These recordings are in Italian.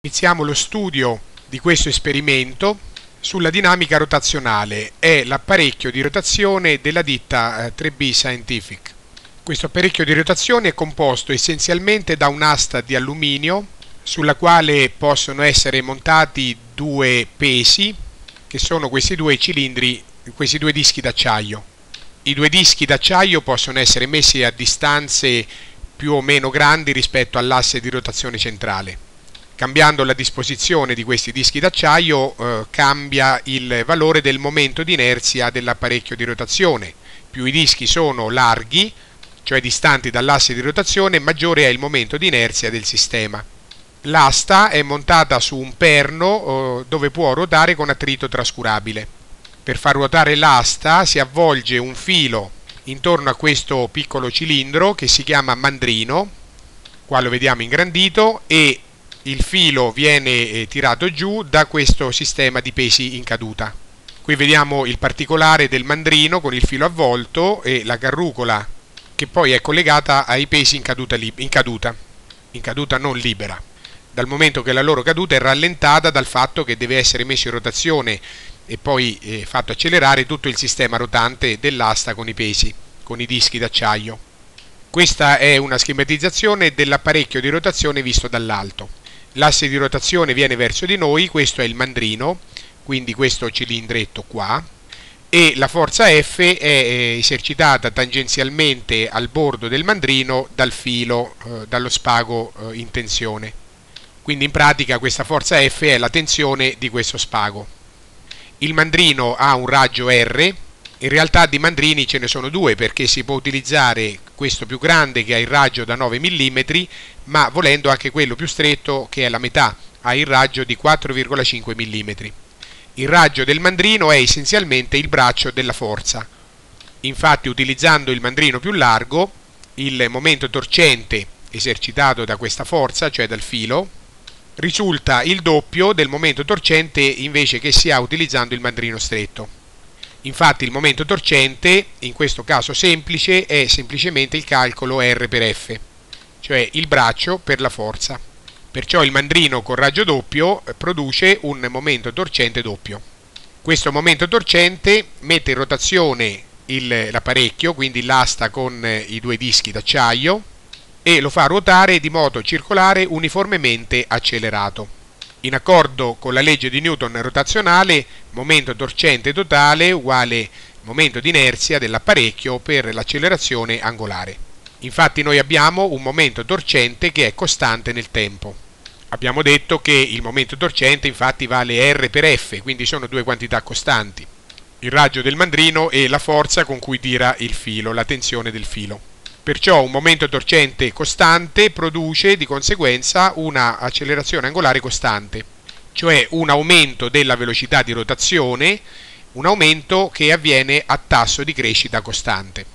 Iniziamo lo studio di questo esperimento sulla dinamica rotazionale. È l'apparecchio di rotazione della ditta 3B eh, Scientific. Questo apparecchio di rotazione è composto essenzialmente da un'asta di alluminio sulla quale possono essere montati due pesi che sono questi due cilindri, questi due dischi d'acciaio. I due dischi d'acciaio possono essere messi a distanze più o meno grandi rispetto all'asse di rotazione centrale cambiando la disposizione di questi dischi d'acciaio eh, cambia il valore del momento di inerzia dell'apparecchio di rotazione. Più i dischi sono larghi, cioè distanti dall'asse di rotazione, maggiore è il momento di inerzia del sistema. L'asta è montata su un perno eh, dove può ruotare con attrito trascurabile. Per far ruotare l'asta si avvolge un filo intorno a questo piccolo cilindro che si chiama mandrino, qua lo vediamo ingrandito, e il filo viene eh, tirato giù da questo sistema di pesi in caduta. Qui vediamo il particolare del mandrino con il filo avvolto e la carrucola che poi è collegata ai pesi in caduta, in caduta, in caduta non libera, dal momento che la loro caduta è rallentata dal fatto che deve essere messo in rotazione e poi eh, fatto accelerare tutto il sistema rotante dell'asta con i pesi, con i dischi d'acciaio. Questa è una schematizzazione dell'apparecchio di rotazione visto dall'alto l'asse di rotazione viene verso di noi, questo è il mandrino, quindi questo cilindretto qua, e la forza F è eh, esercitata tangenzialmente al bordo del mandrino dal filo, eh, dallo spago eh, in tensione. Quindi in pratica questa forza F è la tensione di questo spago. Il mandrino ha un raggio R, in realtà di mandrini ce ne sono due perché si può utilizzare questo più grande che ha il raggio da 9 mm ma volendo anche quello più stretto che è la metà ha il raggio di 4,5 mm. Il raggio del mandrino è essenzialmente il braccio della forza. Infatti utilizzando il mandrino più largo il momento torcente esercitato da questa forza, cioè dal filo, risulta il doppio del momento torcente invece che si ha utilizzando il mandrino stretto. Infatti il momento torcente, in questo caso semplice, è semplicemente il calcolo R per F, cioè il braccio per la forza. Perciò il mandrino con raggio doppio produce un momento torcente doppio. Questo momento torcente mette in rotazione l'apparecchio, quindi l'asta con i due dischi d'acciaio, e lo fa ruotare di modo circolare uniformemente accelerato. In accordo con la legge di Newton rotazionale, momento torcente totale uguale momento di inerzia dell'apparecchio per l'accelerazione angolare. Infatti noi abbiamo un momento torcente che è costante nel tempo. Abbiamo detto che il momento torcente infatti vale R per F, quindi sono due quantità costanti. Il raggio del mandrino e la forza con cui tira il filo, la tensione del filo. Perciò un momento torcente costante produce di conseguenza una accelerazione angolare costante, cioè un aumento della velocità di rotazione, un aumento che avviene a tasso di crescita costante.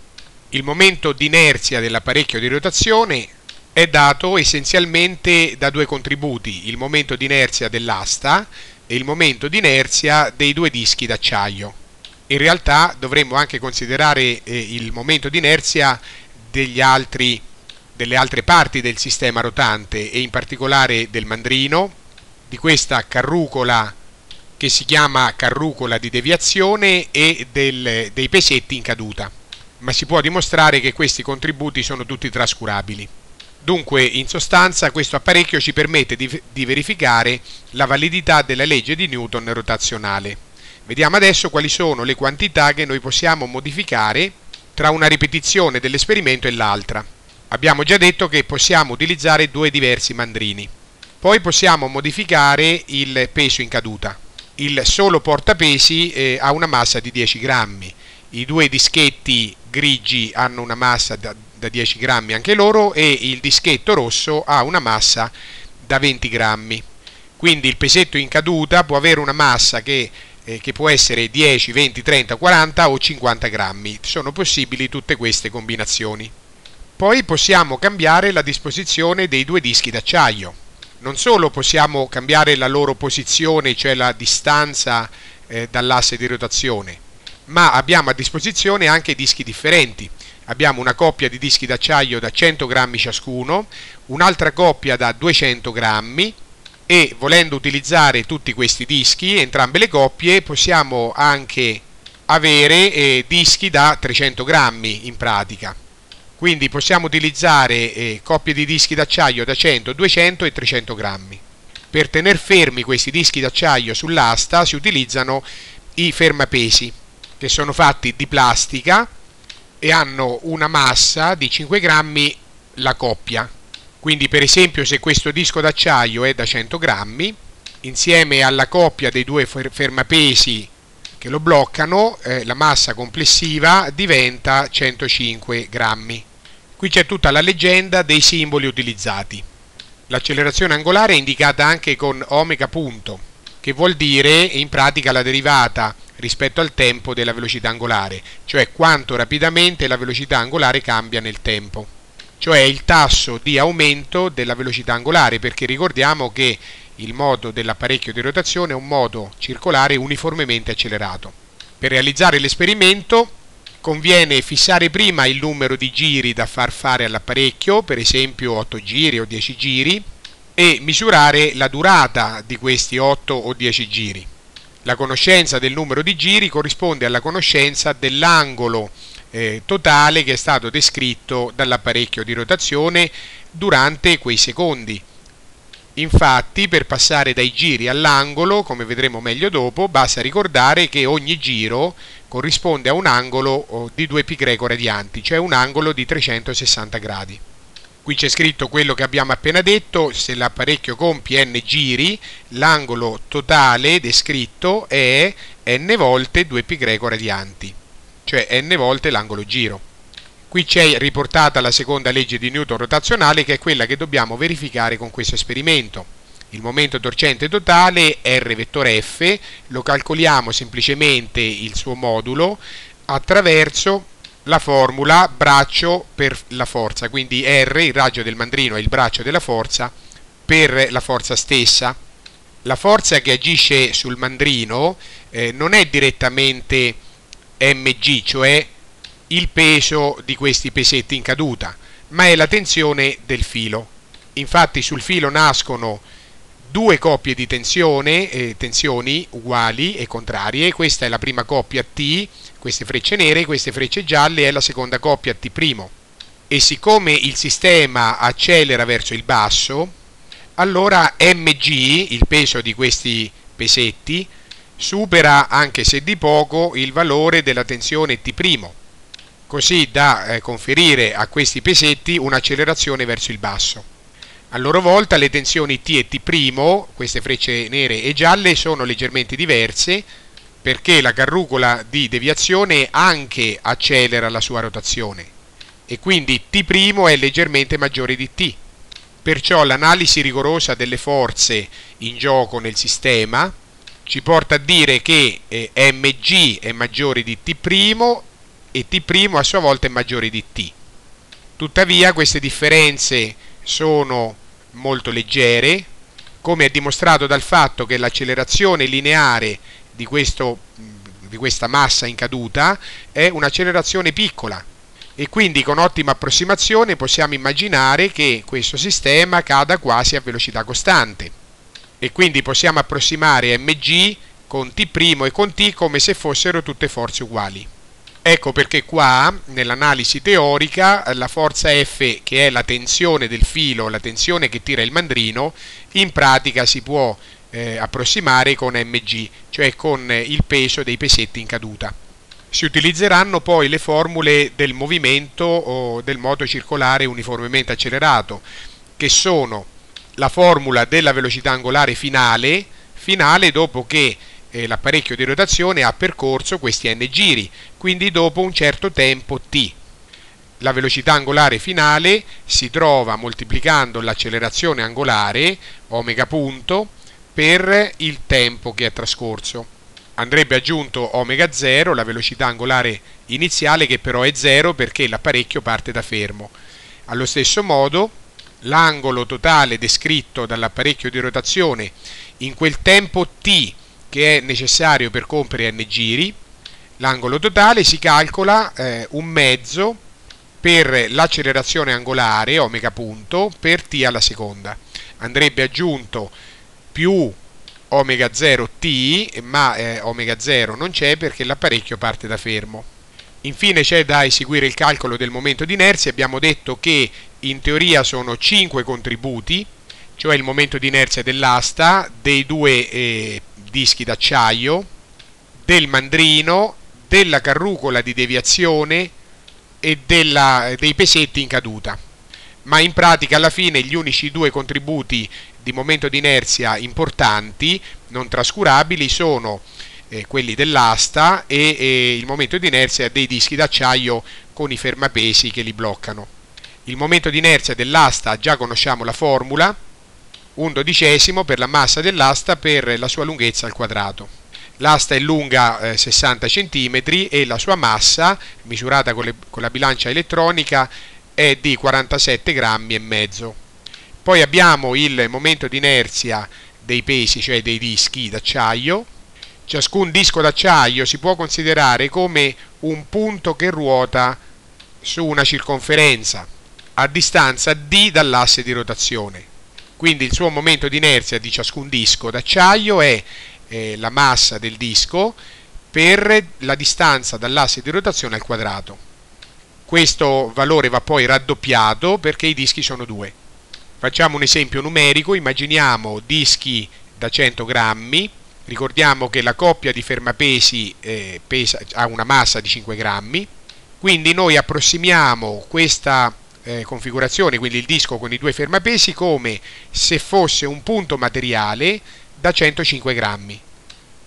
Il momento di inerzia dell'apparecchio di rotazione è dato essenzialmente da due contributi, il momento di inerzia dell'asta e il momento di inerzia dei due dischi d'acciaio. In realtà dovremmo anche considerare eh, il momento di inerzia altri, delle altre parti del sistema rotante e in particolare del mandrino, di questa carrucola che si chiama carrucola di deviazione e del, dei pesetti in caduta, ma si può dimostrare che questi contributi sono tutti trascurabili. Dunque, in sostanza, questo apparecchio ci permette di, di verificare la validità della legge di Newton rotazionale. Vediamo adesso quali sono le quantità che noi possiamo modificare tra una ripetizione dell'esperimento e l'altra. Abbiamo già detto che possiamo utilizzare due diversi mandrini. Poi possiamo modificare il peso in caduta. Il solo portapesi eh, ha una massa di 10 grammi. I due dischetti grigi hanno una massa da, da 10 grammi anche loro e il dischetto rosso ha una massa da 20 grammi. Quindi il pesetto in caduta può avere una massa che eh, che può essere 10, 20, 30, 40 o 50 grammi. Sono possibili tutte queste combinazioni. Poi possiamo cambiare la disposizione dei due dischi d'acciaio. Non solo possiamo cambiare la loro posizione, cioè la distanza eh, dall'asse di rotazione, ma abbiamo a disposizione anche dischi differenti. Abbiamo una coppia di dischi d'acciaio da 100 grammi ciascuno, un'altra coppia da 200 grammi, e volendo utilizzare tutti questi dischi, entrambe le coppie, possiamo anche avere eh, dischi da 300 grammi in pratica. Quindi possiamo utilizzare eh, coppie di dischi d'acciaio da 100, 200 e 300 grammi. Per tenere fermi questi dischi d'acciaio sull'asta si utilizzano i fermapesi, che sono fatti di plastica e hanno una massa di 5 grammi la coppia. Quindi per esempio se questo disco d'acciaio è da 100 grammi, insieme alla coppia dei due fermapesi che lo bloccano, eh, la massa complessiva diventa 105 grammi. Qui c'è tutta la leggenda dei simboli utilizzati. L'accelerazione angolare è indicata anche con omega punto, che vuol dire in pratica la derivata rispetto al tempo della velocità angolare, cioè quanto rapidamente la velocità angolare cambia nel tempo, cioè il tasso di aumento della velocità angolare, perché ricordiamo che il modo dell'apparecchio di rotazione è un modo circolare uniformemente accelerato. Per realizzare l'esperimento conviene fissare prima il numero di giri da far fare all'apparecchio, per esempio 8 giri o 10 giri, e misurare la durata di questi 8 o 10 giri. La conoscenza del numero di giri corrisponde alla conoscenza dell'angolo eh, totale che è stato descritto dall'apparecchio di rotazione durante quei secondi. Infatti, per passare dai giri all'angolo, come vedremo meglio dopo, basta ricordare che ogni giro corrisponde a un angolo oh, di 2π greco radianti, cioè un angolo di 360 gradi. Qui c'è scritto quello che abbiamo appena detto, se l'apparecchio compie n giri, l'angolo totale descritto è n volte 2π greco radianti, cioè n volte l'angolo giro. Qui c'è riportata la seconda legge di Newton rotazionale che è quella che dobbiamo verificare con questo esperimento. Il momento torcente totale R vettore F lo calcoliamo semplicemente il suo modulo attraverso la formula braccio per la forza, quindi R, il raggio del mandrino, è il braccio della forza per la forza stessa. La forza che agisce sul mandrino eh, non è direttamente mg, cioè il peso di questi pesetti in caduta, ma è la tensione del filo. Infatti sul filo nascono due coppie di tensione, eh, tensioni uguali e contrarie, questa è la prima coppia T, queste frecce nere, queste frecce gialle è la seconda coppia T'. E siccome il sistema accelera verso il basso, allora mg, il peso di questi pesetti, supera, anche se di poco, il valore della tensione T' così da eh, conferire a questi pesetti un'accelerazione verso il basso. A loro volta le tensioni T e T', queste frecce nere e gialle, sono leggermente diverse perché la carrucola di deviazione anche accelera la sua rotazione e quindi T' è leggermente maggiore di T. Perciò l'analisi rigorosa delle forze in gioco nel sistema ci porta a dire che eh, mg è maggiore di T' e T' a sua volta è maggiore di T. Tuttavia queste differenze sono molto leggere, come è dimostrato dal fatto che l'accelerazione lineare di, questo, di questa massa in caduta è un'accelerazione piccola e quindi con ottima approssimazione possiamo immaginare che questo sistema cada quasi a velocità costante e quindi possiamo approssimare mg con t' e con t come se fossero tutte forze uguali. Ecco perché qua nell'analisi teorica la forza F che è la tensione del filo, la tensione che tira il mandrino, in pratica si può eh, approssimare con mg, cioè con il peso dei pesetti in caduta. Si utilizzeranno poi le formule del movimento o del moto circolare uniformemente accelerato, che sono la formula della velocità angolare finale, finale dopo che eh, l'apparecchio di rotazione ha percorso questi n giri, quindi dopo un certo tempo t. La velocità angolare finale si trova moltiplicando l'accelerazione angolare, omega punto, per il tempo che è trascorso. Andrebbe aggiunto omega 0, la velocità angolare iniziale, che però è 0 perché l'apparecchio parte da fermo. Allo stesso modo, l'angolo totale descritto dall'apparecchio di rotazione in quel tempo t che è necessario per compiere n giri, l'angolo totale si calcola eh, un mezzo per l'accelerazione angolare, omega punto, per t alla seconda. Andrebbe aggiunto più omega 0 t, ma eh, omega 0 non c'è perché l'apparecchio parte da fermo. Infine c'è da eseguire il calcolo del momento di inerzia, abbiamo detto che in teoria sono 5 contributi, cioè il momento di inerzia dell'asta, dei due eh, dischi d'acciaio, del mandrino, della carrucola di deviazione e della, dei pesetti in caduta. Ma in pratica alla fine gli unici due contributi di momento di inerzia importanti, non trascurabili, sono eh, quelli dell'asta e, e il momento di inerzia dei dischi d'acciaio con i fermapesi che li bloccano. Il momento di inerzia dell'asta già conosciamo la formula, un dodicesimo per la massa dell'asta per la sua lunghezza al quadrato. L'asta è lunga eh, 60 cm e la sua massa, misurata con, le, con la bilancia elettronica, è di 47 grammi e mezzo. Poi abbiamo il momento di inerzia dei pesi, cioè dei dischi d'acciaio. Ciascun disco d'acciaio si può considerare come un punto che ruota su una circonferenza a distanza d dall'asse di rotazione. Quindi il suo momento di inerzia di ciascun disco d'acciaio è eh, la massa del disco per la distanza dall'asse di rotazione al quadrato. Questo valore va poi raddoppiato perché i dischi sono due. Facciamo un esempio numerico, immaginiamo dischi da 100 grammi, ricordiamo che la coppia di fermapesi eh, pesa, ha una massa di 5 grammi, quindi noi approssimiamo questa eh, configurazione, quindi il disco con i due fermapesi, come se fosse un punto materiale da 105 grammi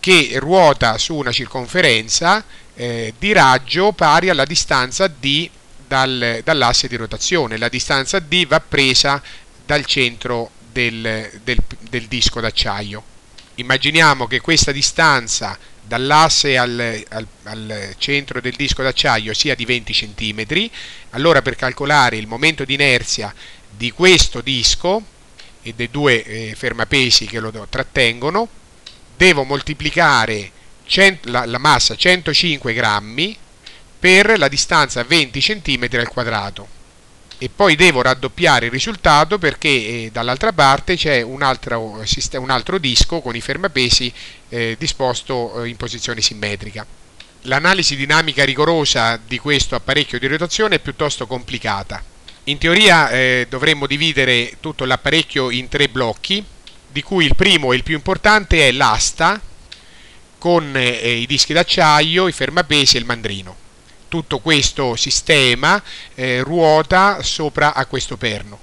che ruota su una circonferenza eh, di raggio pari alla distanza d dal, dall'asse di rotazione. La distanza d va presa dal centro del, del, del disco d'acciaio. Immaginiamo che questa distanza dall'asse al, al, al, centro del disco d'acciaio sia di 20 cm, allora per calcolare il momento di inerzia di questo disco e dei due eh, fermapesi che lo trattengono, devo moltiplicare la, la, massa 105 grammi per la distanza 20 cm al quadrato e poi devo raddoppiare il risultato perché eh, dall'altra parte c'è un altro, un altro, disco con i fermapesi eh, disposto eh, in posizione simmetrica. L'analisi dinamica rigorosa di questo apparecchio di rotazione è piuttosto complicata. In teoria eh, dovremmo dividere tutto l'apparecchio in tre blocchi, di cui il primo e il più importante è l'asta con eh, i dischi d'acciaio, i fermapesi e il mandrino tutto questo sistema eh, ruota sopra a questo perno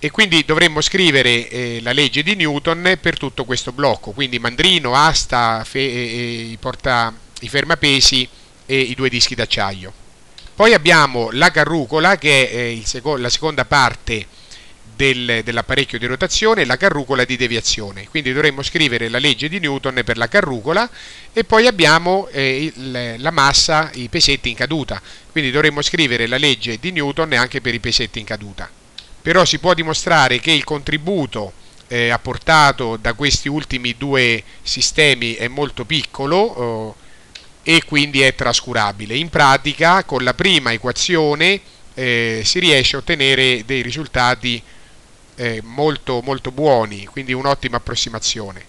e quindi dovremmo scrivere eh, la legge di Newton per tutto questo blocco, quindi mandrino, asta, fe, eh, porta, i fermapesi e i due dischi d'acciaio. Poi abbiamo la carrucola che è seco la seconda parte del, dell'apparecchio di rotazione la carrucola di deviazione. Quindi dovremmo scrivere la legge di Newton per la carrucola e poi abbiamo eh, il, la massa, i pesetti in caduta. Quindi dovremmo scrivere la legge di Newton anche per i pesetti in caduta. Però si può dimostrare che il contributo eh, apportato da questi ultimi due sistemi è molto piccolo oh, e quindi è trascurabile. In pratica con la prima equazione eh, si riesce a ottenere dei risultati eh, molto, molto buoni, quindi un'ottima approssimazione.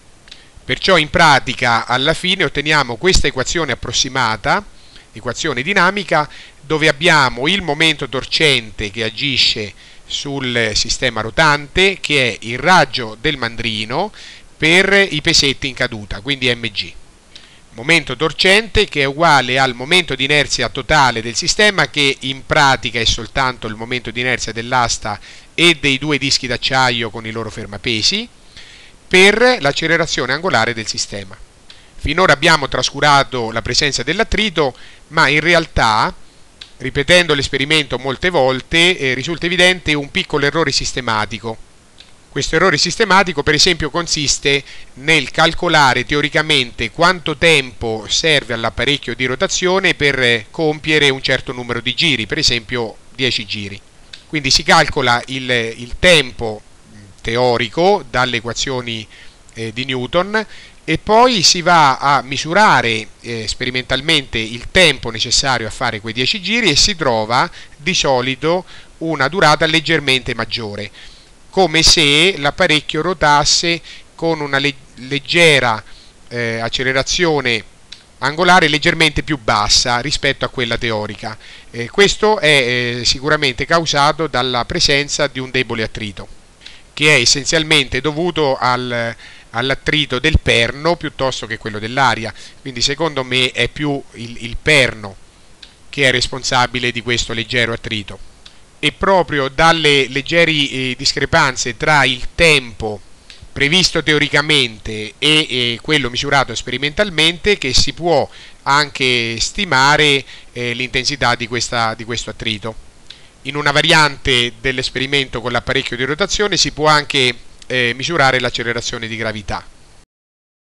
Perciò in pratica alla fine otteniamo questa equazione approssimata, equazione dinamica, dove abbiamo il momento torcente che agisce sul sistema rotante, che è il raggio del mandrino per i pesetti in caduta, quindi mg momento torcente che è uguale al momento di inerzia totale del sistema che in pratica è soltanto il momento di inerzia dell'asta e dei due dischi d'acciaio con i loro fermapesi per l'accelerazione angolare del sistema. Finora abbiamo trascurato la presenza dell'attrito, ma in realtà, ripetendo l'esperimento molte volte, eh, risulta evidente un piccolo errore sistematico questo errore sistematico per esempio consiste nel calcolare teoricamente quanto tempo serve all'apparecchio di rotazione per compiere un certo numero di giri, per esempio 10 giri. Quindi si calcola il, il tempo teorico dalle equazioni eh, di Newton e poi si va a misurare eh, sperimentalmente il tempo necessario a fare quei 10 giri e si trova di solito una durata leggermente maggiore come se l'apparecchio rotasse con una le leggera eh, accelerazione angolare leggermente più bassa rispetto a quella teorica. Eh, questo è eh, sicuramente causato dalla presenza di un debole attrito, che è essenzialmente dovuto al, all'attrito del perno piuttosto che quello dell'aria. Quindi secondo me è più il, il perno che è responsabile di questo leggero attrito. E proprio dalle leggere eh, discrepanze tra il tempo previsto teoricamente e, e, quello misurato sperimentalmente che si può anche stimare eh, l'intensità di, di questo attrito. In una variante dell'esperimento con l'apparecchio di rotazione si può anche eh, misurare l'accelerazione di gravità.